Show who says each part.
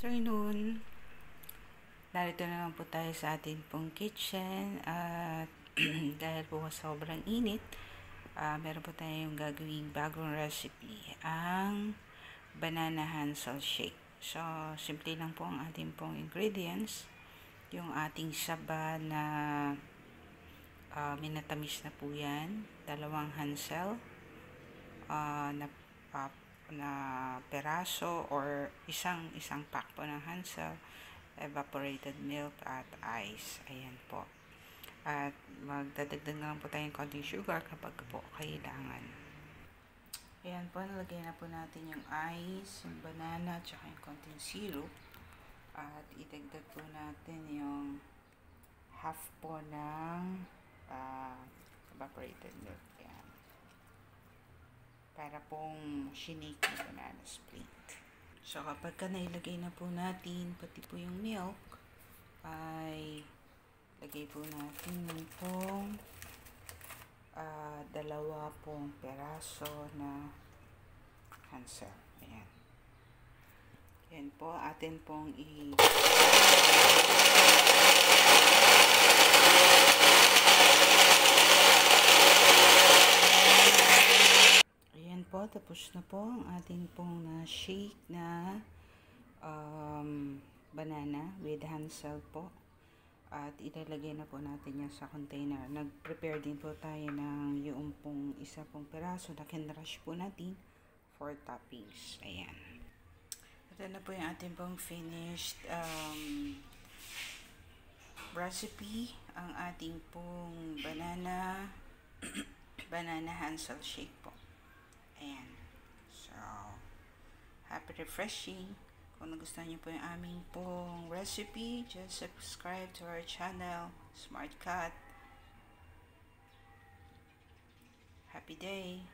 Speaker 1: afternoon. Narito na naman po tayo sa ating pong kitchen at dahil po sobrang init, uh, meron po tayong gagawing bagong recipe, ang banana hansel shake. So, simple lang po ang ating pong ingredients. Yung ating saba na uh, minatamis na po yan, dalawang hansel, uh, na uh, na peraso or isang isang pack po ng Hansel evaporated milk at ice. Ayan po. At magdadagdag na lang po tayong konting sugar kapag po kailangan. Ayan po nalagay na po natin yung ice yung banana at saka yung konting syrup. At idagdag po natin yung half po ng uh, evaporated milk para pong shinake na banana split. So, kapag ka nailagay na po natin, pati po yung milk, ay lagay po natin yung pong uh, dalawa pong peraso na hansel. Ayan. Yan po, atin pong i- po, tapos na po ang ating pong na shake na um, banana with hansel po. At ilalagay na po natin yan sa container. Nag-prepare din po tayo ng yung pong isa pong peraso na kinrush po natin for toppings. Ayan. Ito na po yung ating pong finished um, recipe. Ang ating pong banana banana hansel shake po. Ayan. So, happy refreshing. Kung nagustuhan niyo po yung aming pong recipe, just subscribe to our channel, Smart Cut. Happy day!